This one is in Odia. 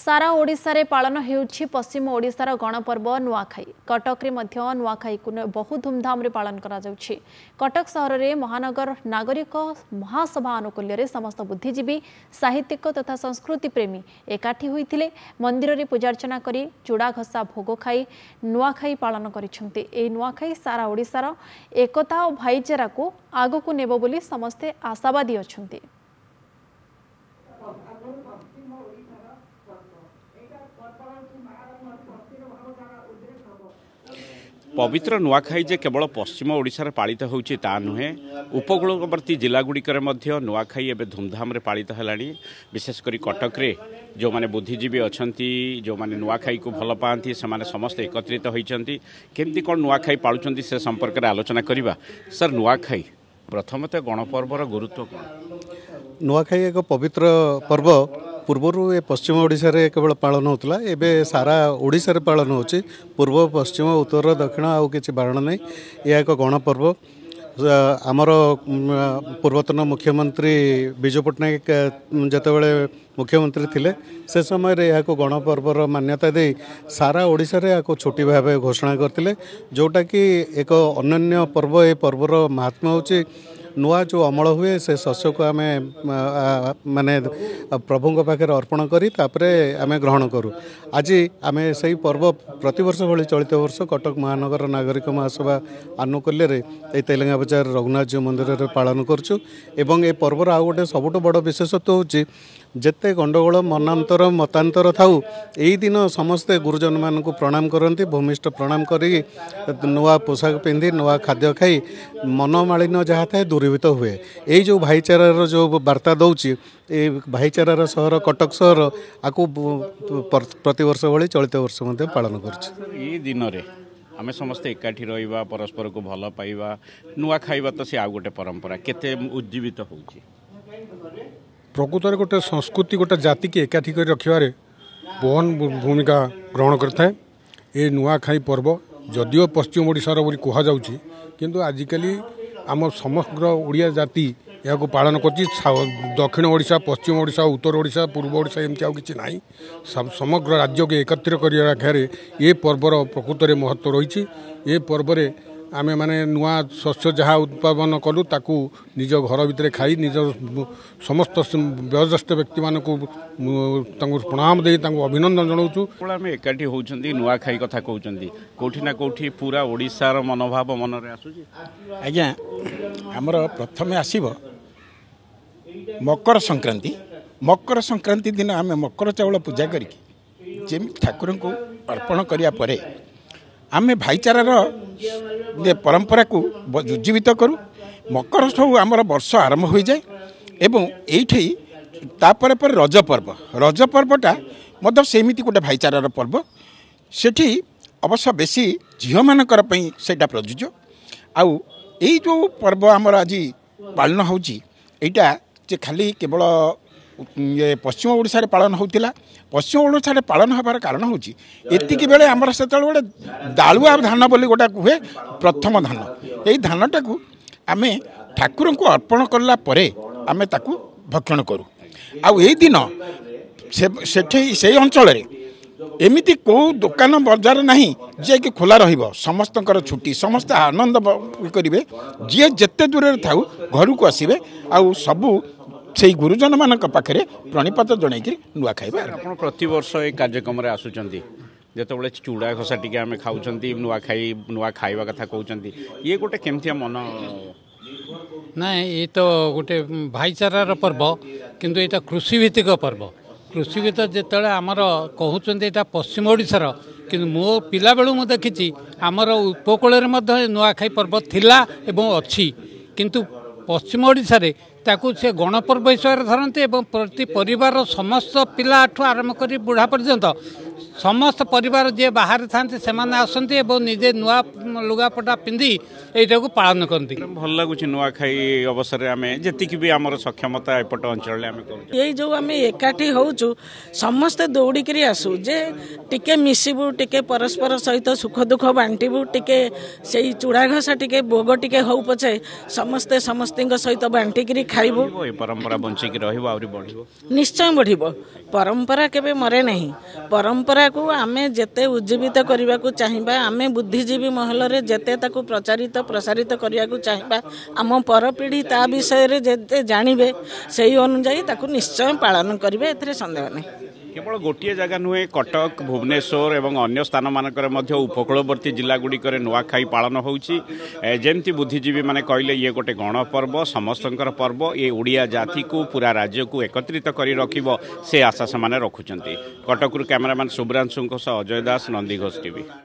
ସାରା ଓଡ଼ିଶାରେ ପାଳନ ହେଉଛି ପଶ୍ଚିମ ଓଡ଼ିଶାର ଗଣପର୍ବ ନୂଆଖାଇ। କଟକରେ ମଧ୍ୟ ନୂଆଖାଇକୁ ବହୁ ଧୁମଧାମରେ ପାଳନ କରାଯାଉଛି। କଟକ ସହରରେ ମହାନଗର ନାଗରିକ ମହାସଭା ଆନୁକୂଲ୍ୟରେ ସମସ୍ତ ବୁଦ୍ଧିଜୀବୀ ସାହିତ୍ୟିକ ତଥା ସଂସ୍କୃତି ପ୍ରେମୀ ଏକାଠି ହୋଇଥିଲେ। ମନ୍ଦିରରେ ପୂଜାର୍ଚ୍ଚନା କରି ଚୁଡ଼ା ଘଷା ଭୋଗ ଖାଇ ନୂଆଖାଇ ପାଳନ କରିଛନ୍ତି। ଏହି ନୂଆଖାଇ ସାରା ଓଡ଼ିଶାର ଏକତା ଓ ଭାଇଚାରାକୁ ଆଗକୁ ନେବ ବୋଲି ସମସ୍ତେ ଆଶାବାଦୀ ଅଛନ୍ତି। ପବିତ୍ର ନୂଆଖାଇ ଯେ କେବଳ ପଶ୍ଚିମ ଓଡ଼ିଶାରେ ପାଳିତ ହେଉଛି ତା ନୁହେଁ। ଉପକୂଳବର୍ତ୍ତୀ ଜିଲ୍ଲାଗୁଡ଼ିକରେ ମଧ୍ୟ ନୂଆଖାଇ ଏବେ ଧୁମଧାମରେ ପାଳିତ ହେଲାଣି। ବିଶେଷ କରି କଟକରେ ଯେଉଁମାନେ ବୁଦ୍ଧିଜୀବୀ ଅଛନ୍ତି ଯେଉଁମାନେ ନୂଆଖାଇକୁ ଭଲ ପାଆନ୍ତି ସେମାନେ ସମସ୍ତେ ଏକତ୍ରିତ ହୋଇଛନ୍ତି। କେମିତି କ'ଣ ନୂଆଖାଇ ପାଳୁଛନ୍ତି ସେ ସମ୍ପର୍କରେ ଆଲୋଚନା କରିବା? ସାର୍ ନୂଆଖାଇ ପ୍ରଥମତଃ ଗଣପର୍ବର ଗୁରୁତ୍ୱ କ'ଣ? ନୂଆଖାଇ ଏକ ପବିତ୍ର ପର୍ବ। ପୂର୍ବରୁ ଏ ପଶ୍ଚିମ ଓଡ଼ିଶାରେ କେବଳ ପାଳନ ହେଉଥିଲା ଏବେ ସାରା ଓଡ଼ିଶାରେ ପାଳନ ହେଉଛି। ପୂର୍ବ ପଶ୍ଚିମ ଉତ୍ତର ଦକ୍ଷିଣ ଆଉ କିଛି ବାରଣ ନାହିଁ। ଏହା ଏକ ଗଣପର୍ବ। ଆମର ପୂର୍ବତନ ମୁଖ୍ୟମନ୍ତ୍ରୀ ବିଜୁ ପଟ୍ଟନାୟକ ଯେତେବେଳେ ମୁଖ୍ୟମନ୍ତ୍ରୀ ଥିଲେ ସେ ସମୟରେ ଏହାକୁ ଗଣପର୍ବର ମାନ୍ୟତା ଦେଇ ସାରା ଓଡ଼ିଶାରେ ଏହାକୁ ଛୁଟି ଭାବେ ଘୋଷଣା କରିଥିଲେ। ଯେଉଁଟାକି ଏକ ଅନନ୍ୟ ପର୍ବ। ଏ ପର୍ବର ମାହାତ୍ମ୍ୟ ହେଉଛି ନୂଆ ଯେଉଁ ଅମଳ ହୁଏ ସେ ଶସ୍ୟକୁ ଆମେ ମାନେ ପ୍ରଭୁଙ୍କ ପାଖରେ ଅର୍ପଣ କରି ତାପରେ ଆମେ ଗ୍ରହଣ କରୁ। ଆଜି ଆମେ ସେହି ପର୍ବ ପ୍ରତିବର୍ଷ ଭଳି ଚଳିତ ବର୍ଷ କଟକ ମହାନଗର ନାଗରିକ ମହାସଭା ଆନୁକୂଲ୍ୟରେ ଏହି ତେଲେଙ୍ଗା ବଜାର ରଘୁନାଥଜୀଉ ମନ୍ଦିରରେ ପାଳନ କରୁଛୁ। ଏବଂ ଏ ପର୍ବର ଆଉ ଗୋଟେ ସବୁଠୁ ବଡ଼ ବିଶେଷତ୍ୱ ହେଉଛି ଯେତେ ଗଣ୍ଡଗୋଳ ମନାନ୍ତର ମତାନ୍ତର ଥାଉ ଏହି ଦିନ ସମସ୍ତେ ଗୁରୁଜନମାନଙ୍କୁ ପ୍ରଣାମ କରନ୍ତି ଭୂମିଷ୍ଠ ପ୍ରଣାମ କରି ନୂଆ ପୋଷାକ ପିନ୍ଧି ନୂଆ ଖାଦ୍ୟ ଖାଇ ମନମାଳିନ ଯାହା ଥାଏ ଦୂରୀଭୂତ ହୁଏ ଏଇ ଯେଉଁ ଭାଇଚାରାର ଯେଉଁ ବାର୍ତ୍ତା ଦେଉଛି ଏ ଭାଇଚାରାର ସହର କଟକ ସହର ଆକୁ ବୁ- ପ୍ର- ପ୍ରତିବର୍ଷ ଭଳି ଚଳିତ ବର୍ଷ ମଧ୍ୟ ପାଳନ କରୁଛି ଏଇ ଦିନରେ ଆମେ ସମସ୍ତେ ଏକାଠି ରହିବା ପରସ୍ପରକୁ ଭଲ ପାଇବା ନୂଆ ଖାଇବା ତ ସେ ଆଉ ଗୋଟେ ପରମ୍ପରା କେତେ ଉଜ୍ଜୀବିତ ହେଉଛି ପ୍ରକୃତରେ ଗୋଟେ ସଂସ୍କୃତି ଗୋଟେ ଜାତିକି ଏକାଠି କରି ରଖିବାରେ ବହନ ଭୂ- ଭୂମିକା ଗ୍ରହଣ କରିଥାଏ। ଏ ନୂଆଖାଇ ପର୍ବ ଯଦିଓ ପଶ୍ଚିମ ଓଡ଼ିଶାର ବୋଲି କୁହାଯାଉଛି କିନ୍ତୁ ଆଜିକାଲି ଆମ ସମଗ୍ର ଓଡ଼ିଆ ଜାତି ଏହାକୁ ପାଳନ କରୁଛି। ସା- ଦକ୍ଷିଣ ଓଡ଼ିଶା ପଶ୍ଚିମ ଓଡ଼ିଶା ଉତ୍ତର ଓଡ଼ିଶା ପୂର୍ବ ଓଡ଼ିଶା ଏମିତି ଆଉ କିଛି ନାହିଁ। ସମ- ସମଗ୍ର ରାଜ୍ୟକୁ ଏକତ୍ରିତ କରିବା ଆଖରେ ଏ ପର୍ବର ପ୍ରକୃତରେ ମହତ୍ତ୍ୱ ରହିଛି। ଏ ପର୍ବରେ ଆମେମାନେ ନୂଆ ଶସ୍ୟ ଯାହା ଉତ୍ପାଦନ କଲୁ ତାକୁ ନିଜ ଘର ଭିତରେ ଖାଇ ନିଜ ସମସ୍ତ ବୟୋଜ୍ୟେଷ୍ଠ ବ୍ୟକ୍ତିମାନଙ୍କୁ ତାଙ୍କୁ ପ୍ରଣାମ ଦେଇ ତାଙ୍କୁ ଅଭିନନ୍ଦନ ଜଣାଉଛୁ। କେବଳ ଆମେ ଏକାଠି ହେଉଛନ୍ତି ନୂଆଖାଇ କଥା କହୁଛନ୍ତି। କେଉଁଠି ନା କେଉଁଠି ପୁରା ଓଡ଼ିଶାର ମନୋଭାବ ମନରେ ଆସୁଛି। ଆଜ୍ଞା ଆମର ପ୍ରଥମେ ଆସିବ ମକର ସଂକ୍ରାନ୍ତି। ମକର ସଂକ୍ରାନ୍ତି ଦିନ ଆମେ ମକର ଚାଉଳ ପୂଜା କରିକି ଯେମିତି ଠାକୁରଙ୍କୁ ଅର୍ପଣ କରିବା ପରେ ଆମେ ଭାଇଚାରାର ଯେ ପରମ୍ପରାକୁ ବ- ଉଜ୍ଜୀବିତ କରୁ ମକର ସବୁ ଆମର ବର୍ଷ ଆରମ୍ଭ ହୋଇଯାଏ ଏବଂ ଏଇଠି ତାପରେ ପରେ ରଜ ପର୍ବ। ରଜ ପର୍ବଟା ମଧ୍ୟ ସେମିତି ଗୋଟେ ଭାଇଚାରାର ପର୍ବ। ସେଠି ଅବଶ୍ୟ ବେଶୀ ଝିଅମାନଙ୍କର ପାଇଁ ସେଇଟା ପ୍ରଯୁଜ୍ୟ। ଆଉ ଏଇ ଯେଉଁ ପର୍ବ ଆମର ଆଜି ପାଳନ ହେଉଛି ଏଇଟା ଯେ ଖାଲି କେବଳ ଇଏ ପଶ୍ଚିମ ଓଡ଼ିଶାରେ ପାଳନ ହେଉଥିଲା। ପଶ୍ଚିମ ଓଡ଼ିଶାରେ ପାଳନ ହେବାର କାରଣ ହେଉଛି ଏତିକି ବେଳେ ଆମର ସେତେବେଳେ ଗୋଟେ ଦାଳୁଆ ଧାନ ବୋଲି ଗୋଟେ କୁହେ ପ୍ରଥମ ଧାନ। ଏଇ ଧାନଟାକୁ ଆମେ ଠାକୁରଙ୍କୁ ଅର୍ପଣ କଲା ପରେ ଆମେ ତାକୁ ଭକ୍ଷଣ କରୁ। ଆଉ ଏଇ ଦିନ ସେଠି ସେଇ ଅଞ୍ଚଳରେ ଏମିତି କେଉଁ ଦୋକାନ ବଜାର ନାହିଁ ଯିଏକି ଖୋଲା ରହିବ ସମସ୍ତଙ୍କର ଛୁଟି ସମସ୍ତେ ଆନନ୍ଦ କରିବେ ଯିଏ ଯେତେ ଦୂରରେ ଥାଉ ଘରକୁ ଆସିବେ ଆଉ ସବୁ ସେଇ ଗୁରୁଜନମାନଙ୍କ ପାଖରେ ପ୍ରଣିପାତ ଜଣାଇକି ନୂଆ ଖାଇବା ଆପଣ ପ୍ରତିବର୍ଷ ଏ କାର୍ଯ୍ୟକ୍ରମରେ ଆସୁଛନ୍ତି। ଯେତେବେଳେ ଚୁଡ଼ା ଘଷା ଟିକେ ଆମେ ଖାଉଛନ୍ତି ନୂଆ ଖାଇ ନୂଆ ଖାଇବା କଥା କହୁଛନ୍ତି ଇଏ ଗୋଟେ କେମିତିଆ ମନ? ନାଇଁ ଏ ତ ଗୋଟେ ଭାଇଚାରାର ପର୍ବ କିନ୍ତୁ ଏଇଟା କୃଷିଭିତ୍ତିକ ପର୍ବ। କୃଷିଭିତ୍ତ ଯେତେବେଳେ ଆମର କହୁଛନ୍ତି ଏଇଟା ପଶ୍ଚିମ ଓଡ଼ିଶାର କିନ୍ତୁ ମୋ ପିଲାବେଳୁ ମୁଁ ଦେଖିଛି ଆମର ଉପକୂଳରେ ମଧ୍ୟ ନୂଆଖାଇ ପର୍ବ ଥିଲା ଏବଂ ଅଛି। କିନ୍ତୁ ପଶ୍ଚିମ ଓଡ଼ିଶାରେ ତାକୁ ସେ ଗଣପର୍ବ ହିସାବରେ ଧରନ୍ତି ଏବଂ ପ୍ରତି ପରିବାରର ସମସ୍ତ ପିଲାଠୁ ଆରମ୍ଭ କରି ବୁଢ଼ା ପର୍ଯ୍ୟନ୍ତ ସମସ୍ତ ପରିବାର ଯିଏ ବାହାରେ ଥାନ୍ତି ସେମାନେ ଆସନ୍ତି ଏବଂ ନିଜେ ନୂଆ ଲୁଗାପଟା ପିନ୍ଧି ଏଇଟାକୁ ପାଳନ କରନ୍ତି। ଭଲ ଲାଗୁଛି ନୂଆଖାଇ ଅବସରରେ ଆମେ ଯେତିକି ବି ଆମର ସକ୍ଷମତା ଏପଟ ଅଞ୍ଚଳରେ ଆମେ କରୁଛୁ। ଏଇ ଯେଉଁ ଆମେ ଏକାଠି ହେଉଛୁ ସମସ୍ତେ ଦୌଡ଼ିକିରି ଆସୁ ଯେ ଟିକେ ମିଶିବୁ ଟିକେ ପରସ୍ପର ସହିତ ସୁଖ ଦୁଃଖ ବାଣ୍ଟିବୁ ଟିକେ ସେଇ ଚୂଡ଼ା ଘଷା ଟିକେ ଭୋଗ ଟିକେ ହଉ ପଛେ ସମସ୍ତେ ସମସ୍ତଙ୍କ ସହିତ ବାଣ୍ଟିକିରି ଖାଇବୁ। ଏ ପରମ୍ପରା ବଞ୍ଚିକି ରହିବ ଆହୁରି ବଢ଼ିବ। ନିଶ୍ଚୟ ବଢ଼ିବ। ପରମ୍ପରା କେବେ ମରେ ନାହିଁ। ପରମ୍ପରାକୁ ଆମେ ଯେତେ ଉଜ୍ଜୀବିତ କରିବାକୁ ଚାହିଁବା ଆମେ ବୁଦ୍ଧିଜୀବୀ ମହଲରେ ଯେତେ ତାକୁ ପ୍ରଚାରିତ ପ୍ରସାରିତ କରିବାକୁ ଚାହିଁବା ଆମ ପରପିଢ଼ି ତା ବିଷୟରେ ଯେତେ ଜାଣିବେ ସେଇ ଅନୁଯାୟୀ ତାକୁ ନିଶ୍ଚୟ ପାଳନ କରିବେ ଏଥିରେ ସନ୍ଦେହ ନାହିଁ। କେବଳ ଗୋଟିଏ ଜାଗା ନୁହେଁ କଟକ ଭୁବନେଶ୍ୱର ଏବଂ ଅନ୍ୟ ସ୍ଥାନମାନଙ୍କରେ ମଧ୍ୟ ଉପକୂଳବର୍ତ୍ତୀ ଜିଲ୍ଲାଗୁଡ଼ିକରେ ନୂଆଖାଇ ପାଳନ ହେଉଛି। ଯେମିତି ବୁଦ୍ଧିଜୀବୀମାନେ କହିଲେ ଇଏ ଗୋଟେ ଗଣପର୍ବ ସମସ୍ତଙ୍କର ପର୍ବ ଏ ଓଡ଼ିଆ ଜାତିକୁ ପୁରା ରାଜ୍ୟକୁ ଏକତ୍ରିତ କରି ରଖିବ ସେ ଆଶା ସେମାନେ ରଖୁଛନ୍ତି। କଟକରୁ କ୍ୟାମେରାମ୍ୟାନ୍ ଶୁଭ୍ରାଂଶୁଙ୍କ ସହ ଅଜୟ ଦାସ ନନ୍ଦିଘୋଷ ଟିଭି